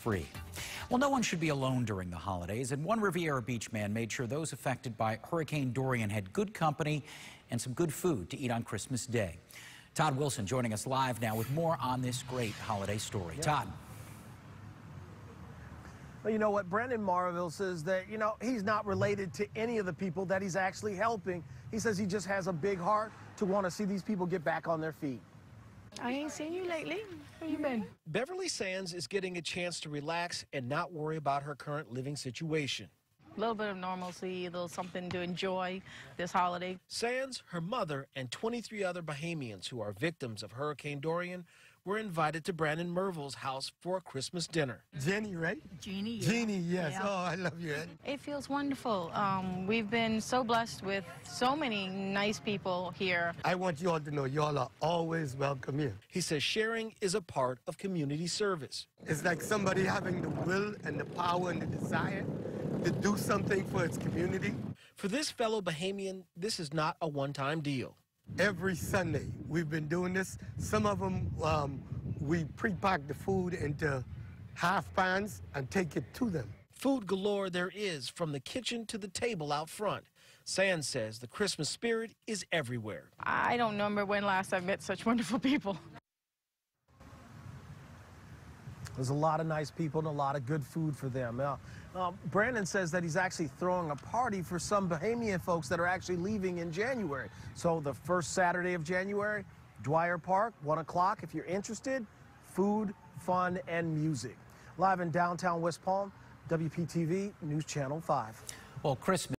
free. Well, no one should be alone during the holidays, and one Riviera Beach man made sure those affected by Hurricane Dorian had good company and some good food to eat on Christmas Day. Todd Wilson joining us live now with more on this great holiday story. Todd. Well, you know what? Brandon Marville says that, you know, he's not related to any of the people that he's actually helping. He says he just has a big heart to want to see these people get back on their feet. I ain't seen you lately. Where you been? Beverly Sands is getting a chance to relax and not worry about her current living situation. A little bit of normalcy, a little something to enjoy this holiday. Sands, her mother, and 23 other Bahamians who are victims of Hurricane Dorian were invited to Brandon Merville's house for a Christmas dinner. Jenny, right? Jeannie. Yeah. Jeannie, yes. Yeah. Oh, I love you. It feels wonderful. Um, we've been so blessed with so many nice people here. I want you all to know y'all are always welcome here. He says sharing is a part of community service. It's like somebody having the will and the power and the desire to do something for its community. For this fellow Bahamian, this is not a one-time deal every Sunday. We've been doing this. Some of them, um, we pre-pack the food into half pans and take it to them. Food galore there is from the kitchen to the table out front. Sand says the Christmas spirit is everywhere. I don't remember when last I met such wonderful people. There's a lot of nice people and a lot of good food for them. Now, uh, Brandon says that he's actually throwing a party for some Bahamian folks that are actually leaving in January. So the first Saturday of January, Dreher Park, 1 o'clock. If you're interested, food, fun, and music. Live in downtown West Palm, WPTV News Channel 5. Well, Christmas.